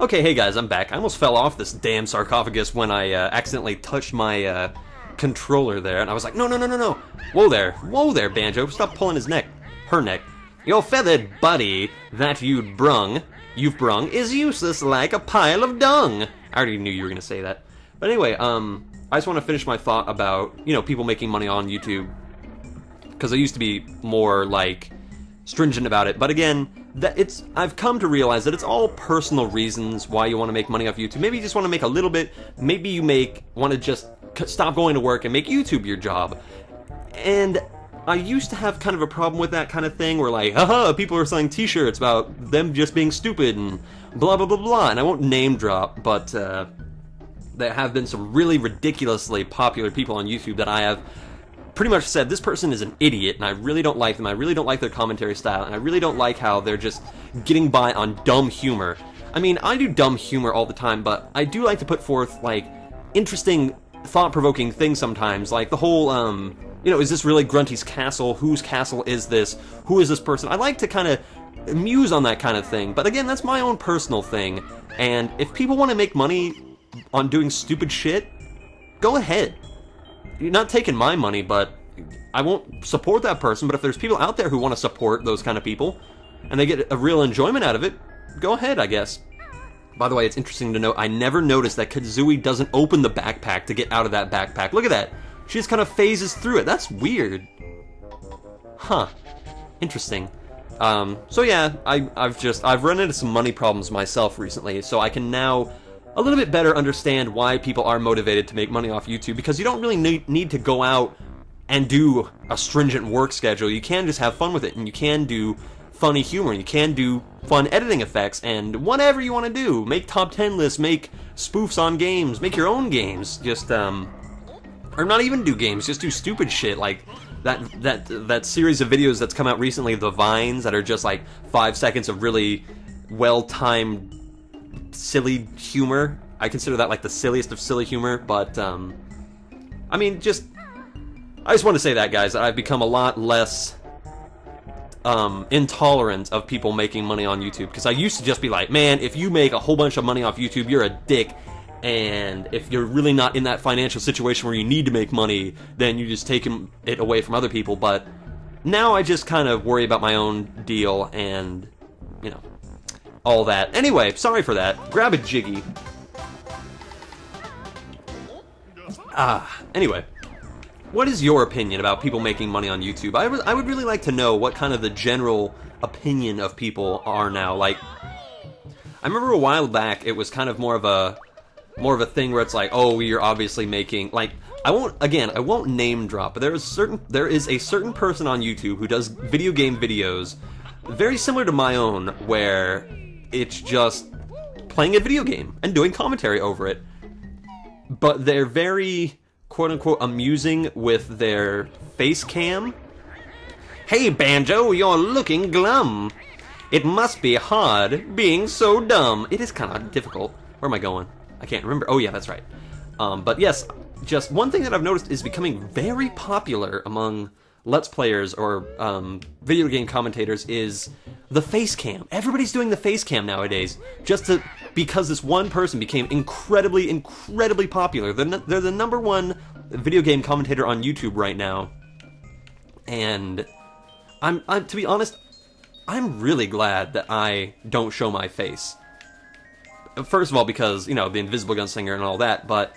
Okay, hey guys, I'm back. I almost fell off this damn sarcophagus when I uh, accidentally touched my uh, controller there, and I was like, no, no, no, no, no. Whoa there, whoa there, Banjo. Stop pulling his neck. Her neck. Your feathered buddy that you'd brung, you've brung, is useless like a pile of dung. I already knew you were gonna say that. But anyway, um, I just want to finish my thought about, you know, people making money on YouTube. Because I used to be more, like, stringent about it. But again, that it's I've come to realize that it's all personal reasons why you want to make money off YouTube. Maybe you just want to make a little bit. Maybe you make want to just stop going to work and make YouTube your job. And I used to have kind of a problem with that kind of thing where like, haha, people are selling t-shirts about them just being stupid and blah blah blah blah. And I won't name drop, but uh, there have been some really ridiculously popular people on YouTube that I have pretty much said this person is an idiot and I really don't like them. I really don't like their commentary style and I really don't like how they're just getting by on dumb humor. I mean, I do dumb humor all the time, but I do like to put forth like interesting thought-provoking things sometimes, like the whole um you know, is this really Grunty's castle? Whose castle is this? Who is this person? I like to kind of muse on that kind of thing, but again, that's my own personal thing. And if people want to make money on doing stupid shit, go ahead. You're not taking my money, but I won't support that person. But if there's people out there who want to support those kind of people, and they get a real enjoyment out of it, go ahead, I guess. By the way, it's interesting to note, I never noticed that Kazooie doesn't open the backpack to get out of that backpack. Look at that. She just kind of phases through it. That's weird. Huh. Interesting. Um, so yeah, I, I've just, I've run into some money problems myself recently, so I can now a little bit better understand why people are motivated to make money off YouTube, because you don't really need, to go out and do a stringent work schedule. You can just have fun with it, and you can do funny humor, you can do fun editing effects, and whatever you want to do. Make top 10 lists, make spoofs on games, make your own games. Just, um, or not even do games, just do stupid shit like that that that series of videos that's come out recently, the vines that are just like five seconds of really well timed silly humor. I consider that like the silliest of silly humor, but um, I mean, just I just want to say that, guys, that I've become a lot less um, intolerant of people making money on YouTube because I used to just be like, man, if you make a whole bunch of money off YouTube, you're a dick. And if you're really not in that financial situation where you need to make money, then you just take it away from other people. But now I just kind of worry about my own deal and, you know, all that. Anyway, sorry for that. Grab a jiggy. Ah, anyway. What is your opinion about people making money on YouTube? I, I would really like to know what kind of the general opinion of people are now. Like, I remember a while back, it was kind of more of a more of a thing where it's like, oh, you're obviously making like I won't again, I won't name drop, but there is certain there is a certain person on YouTube who does video game videos very similar to my own where it's just playing a video game and doing commentary over it. But they're very quote unquote amusing with their face cam. Hey Banjo, you're looking glum. It must be hard being so dumb. It is kind of difficult. Where am I going? I can't remember. Oh yeah, that's right. Um, but yes, just one thing that I've noticed is becoming very popular among Let's Players or um, video game commentators is the face cam. Everybody's doing the face cam nowadays, just to because this one person became incredibly, incredibly popular. They're, they're the number one video game commentator on YouTube right now, and I'm, I'm to be honest, I'm really glad that I don't show my face. First of all, because you know the Invisible Gunslinger and all that, but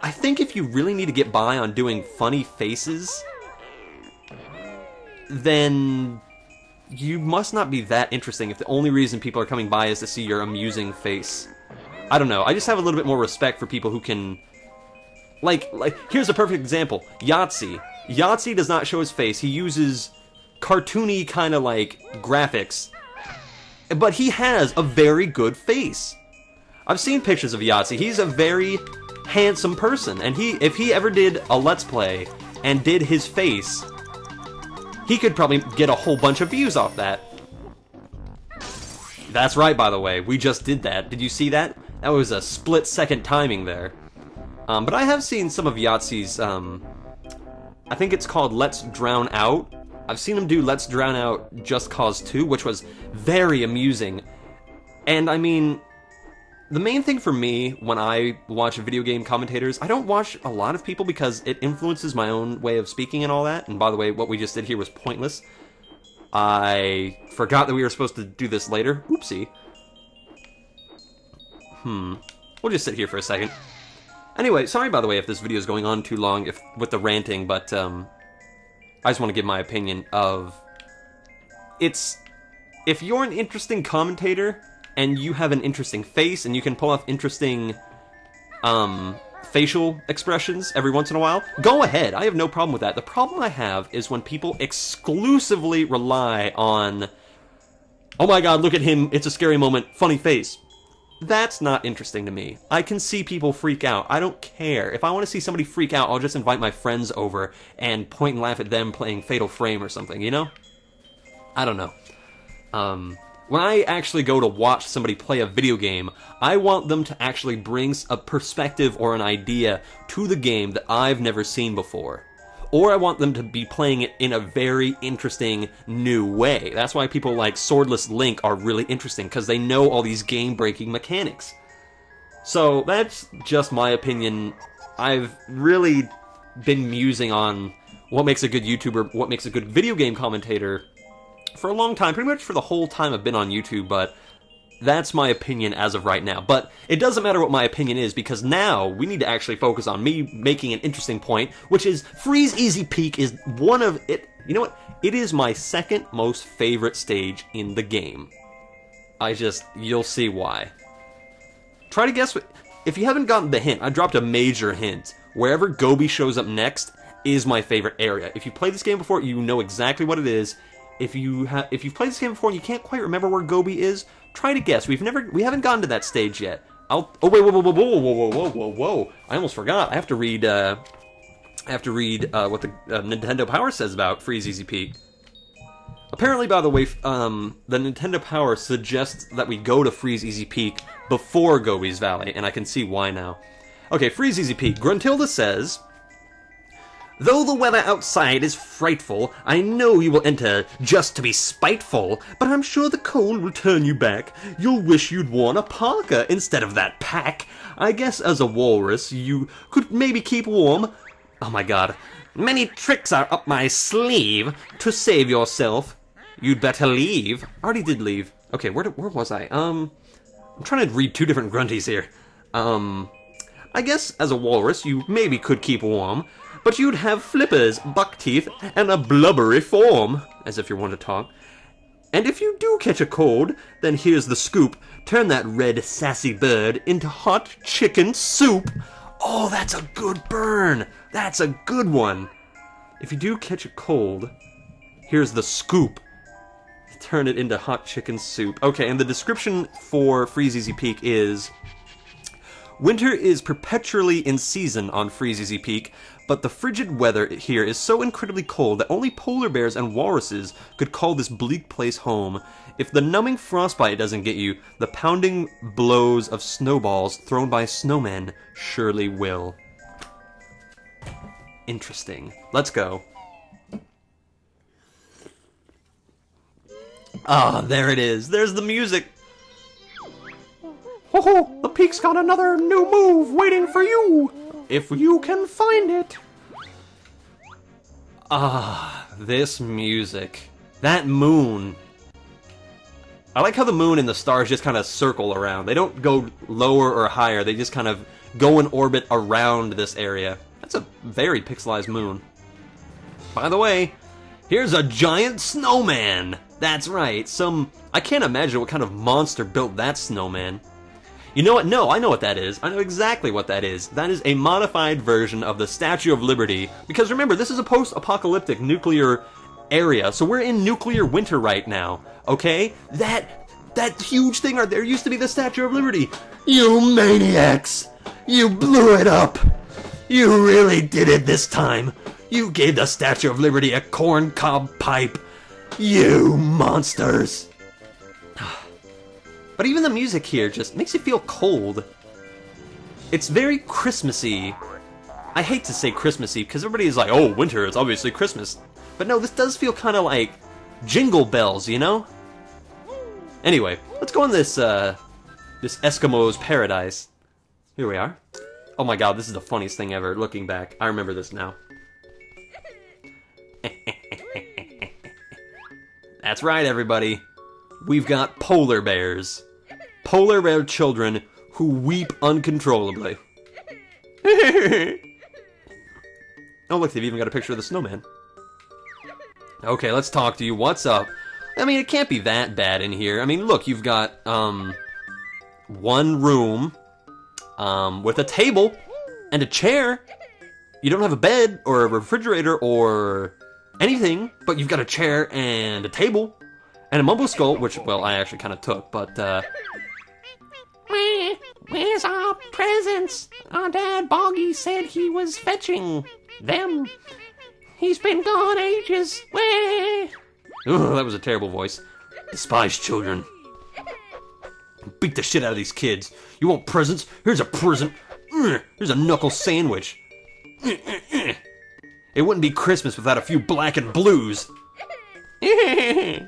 I think if you really need to get by on doing funny faces, then you must not be that interesting if the only reason people are coming by is to see your amusing face. I don't know. I just have a little bit more respect for people who can like like here's a perfect example. Yahtzee. Yahtzee does not show his face. He uses cartoony kind of like graphics. But he has a very good face. I've seen pictures of Yahtzee. He's a very handsome person and he if he ever did a let's play and did his face he could probably get a whole bunch of views off that. That's right, by the way. We just did that. Did you see that? That was a split second timing there. Um, but I have seen some of Yahtzee's, um, I think it's called Let's Drown Out. I've seen him do Let's Drown Out Just Cause 2, which was very amusing. And I mean, the main thing for me when I watch video game commentators, I don't watch a lot of people because it influences my own way of speaking and all that. And by the way, what we just did here was pointless. I forgot that we were supposed to do this later. Oopsie. Hmm. We'll just sit here for a second. Anyway, sorry by the way if this video is going on too long if with the ranting, but um, I just want to give my opinion of it's if you're an interesting commentator and you have an interesting face and you can pull off interesting um facial expressions every once in a while, go ahead. I have no problem with that. The problem I have is when people exclusively rely on Oh my god, look at him, it's a scary moment, funny face. That's not interesting to me. I can see people freak out. I don't care. If I want to see somebody freak out, I'll just invite my friends over and point and laugh at them playing Fatal Frame or something, you know? I don't know. Um, when I actually go to watch somebody play a video game, I want them to actually bring a perspective or an idea to the game that I've never seen before. Or I want them to be playing it in a very interesting new way. That's why people like Swordless Link are really interesting, because they know all these game breaking mechanics. So that's just my opinion. I've really been musing on what makes a good YouTuber, what makes a good video game commentator for a long time, pretty much for the whole time I've been on YouTube, but that's my opinion as of right now. But it doesn't matter what my opinion is because now we need to actually focus on me making an interesting point, which is Freezeezy Peak is one of it. You know what? It is my second most favorite stage in the game. I just, you'll see why. Try to guess what. If you haven't gotten the hint, I dropped a major hint. Wherever Gobi shows up next is my favorite area. If you played this game before, you know exactly what it is. If you have, if you've played this game before and you can't quite remember where Gobi is, try to guess. We've never, we haven't gotten to that stage yet. I'll. Oh wait, whoa, whoa, whoa, whoa, whoa, whoa, whoa, whoa! I almost forgot. I have to read. Uh, I have to read uh, what the uh, Nintendo Power says about Freezeezy Peak. Apparently, by the way, um, the Nintendo Power suggests that we go to Freezeezy Peak before Gobi's Valley, and I can see why now. Okay, Freezeezy Peak. Gruntilda says, Though the weather outside is frightful, I know you will enter just to be spiteful, but I'm sure the cold will turn you back. You'll wish you'd worn a parka instead of that pack. I guess as a walrus, you could maybe keep warm. Oh my god. Many tricks are up my sleeve to save yourself. You'd better leave. Already did leave. Okay, where, where was I? Um, I'm trying to read two different grunties here. Um, I guess as a walrus, you maybe could keep warm, but you'd have flippers, buck teeth, and a blubbery form, as if you're one to talk. And if you do catch a cold, then here's the scoop. Turn that red sassy bird into hot chicken soup. Oh, that's a good burn. That's a good one. If you do catch a cold, here's the scoop. Turn it into hot chicken soup. Okay, and the description for Freezeezy Peak is Winter is perpetually in season on Freezeezy Peak, but the frigid weather here is so incredibly cold that only polar bears and walruses could call this bleak place home. If the numbing frostbite doesn't get you, the pounding blows of snowballs thrown by snowmen surely will. Interesting. Let's go. Ah, there it is. There's the music. Ho ho! The peak's got another new move waiting for you! if you can find it. Ah, this music. That moon. I like how the moon and the stars just kind of circle around. They don't go lower or higher, they just kind of go in orbit around this area. That's a very pixelized moon. By the way, here's a giant snowman! That's right, some... I can't imagine what kind of monster built that snowman. You know what? No, I know what that is. I know exactly what that is. That is a modified version of the Statue of Liberty. Because remember, this is a post-apocalyptic nuclear area, so we're in nuclear winter right now. Okay? That that huge thing right there used to be the Statue of Liberty. You maniacs! You blew it up! You really did it this time! You gave the Statue of Liberty a corncob pipe! You monsters! But even the music here just makes you feel cold. It's very Christmassy. I hate to say Christmassy because everybody is like, oh, winter, it's obviously Christmas. But no, this does feel kind of like jingle bells, you know? Anyway, let's go on this, uh, This Eskimo's paradise. Here we are. Oh my god, this is the funniest thing ever, looking back. I remember this now. That's right, everybody. We've got polar bears. Polar bear children who weep uncontrollably. oh, look, they've even got a picture of the snowman. Okay, let's talk to you. What's up? I mean, it can't be that bad in here. I mean, look, you've got, um, one room, um, with a table and a chair. You don't have a bed or a refrigerator or anything, but you've got a chair and a table and a mumbo skull, which, well, I actually kind of took, but, uh, where's our presents? Our dad Boggy said he was fetching them. He's been gone ages. Where? Ugh, that was a terrible voice. Despise children. Beat the shit out of these kids. You want presents? Here's a present. Here's a knuckle sandwich. It wouldn't be Christmas without a few black and blues.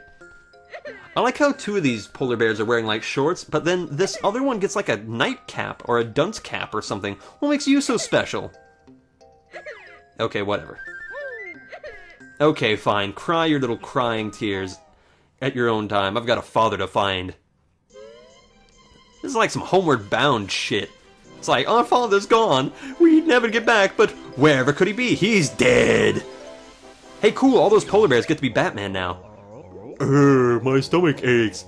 I like how two of these polar bears are wearing like shorts, but then this other one gets like a nightcap or a dunce cap or something. What makes you so special? Okay, whatever. Okay, fine. Cry your little crying tears at your own time. I've got a father to find. This is like some homeward bound shit. It's like, our father's gone. We'd never get back, but wherever could he be? He's dead. Hey, cool. All those polar bears get to be Batman now. Err, my stomach aches.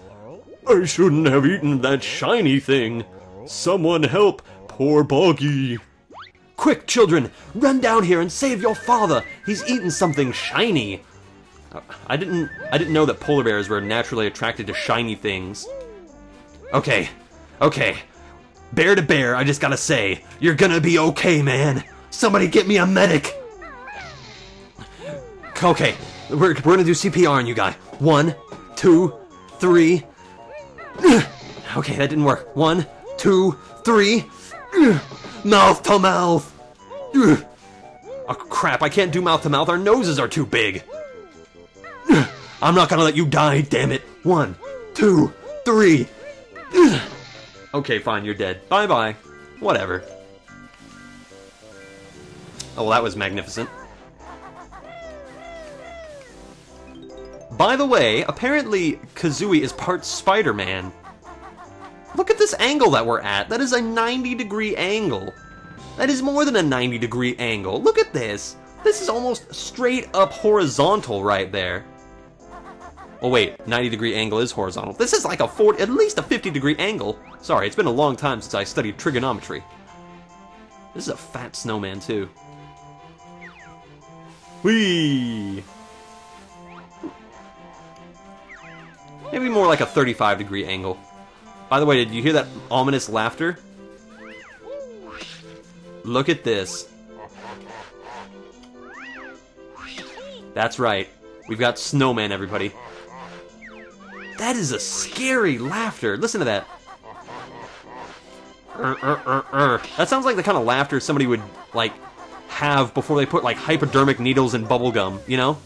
I shouldn't have eaten that shiny thing. Someone help poor Boggy. Quick, children, run down here and save your father. He's eaten something shiny. Uh, I didn't I didn't know that polar bears were naturally attracted to shiny things. Okay. Okay. Bear to bear, I just gotta say, you're gonna be okay, man. Somebody get me a medic. Okay, we're, we're gonna do CPR on you guy. One, two, three. Okay, that didn't work. One, two, three. Mouth to mouth. Oh crap, I can't do mouth to mouth. Our noses are too big. I'm not gonna let you die, damn it. One, two, three. Okay, fine, you're dead. Bye bye. Whatever. Oh, well, that was magnificent. By the way, apparently Kazooie is part Spider-Man. Look at this angle that we're at. That is a 90 degree angle. That is more than a 90 degree angle. Look at this. This is almost straight up horizontal right there. Oh wait, 90 degree angle is horizontal. This is like a 40, at least a 50 degree angle. Sorry, it's been a long time since I studied trigonometry. This is a fat snowman too. Whee! Maybe more like a 35 degree angle. By the way, did you hear that ominous laughter? Look at this. That's right. We've got snowman, everybody. That is a scary laughter. Listen to that. Er, er, er, er. That sounds like the kind of laughter somebody would, like, have before they put, like, hypodermic needles in bubblegum, you know?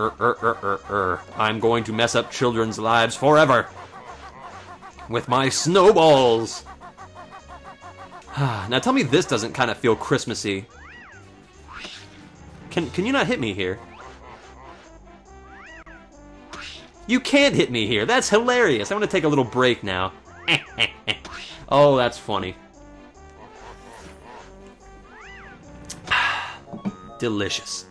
Er, er, er. I'm going to mess up children's lives forever. With my snowballs. now tell me this doesn't kind of feel Christmassy. Can, can you not hit me here? You can't hit me here. That's hilarious. I'm going to take a little break now. oh, that's funny. Delicious.